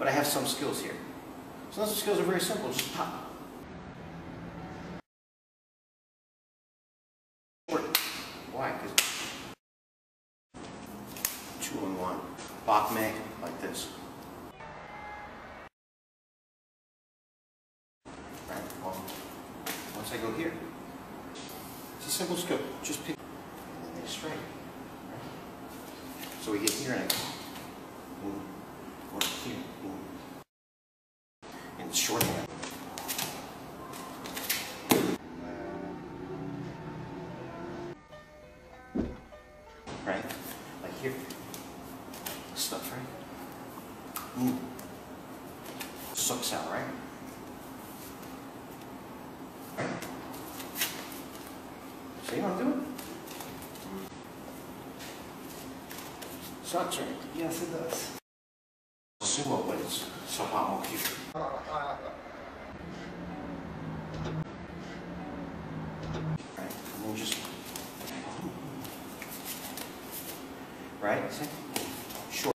but I have some skills here. So those skills are very simple, just pop. Why? Because two in one. Bak Mei like this. Once I go here, it's a simple skill. Just pick and then they straight. So we get here and I go. Boom. Or here. Boom. In short hand. Right? Like here. Stuff, right? Boom. Sucks out, right? See what I'm doing? Sucks, right? Yes, it does. Sumo, but it's so hot more. Right? And then just. Right? See?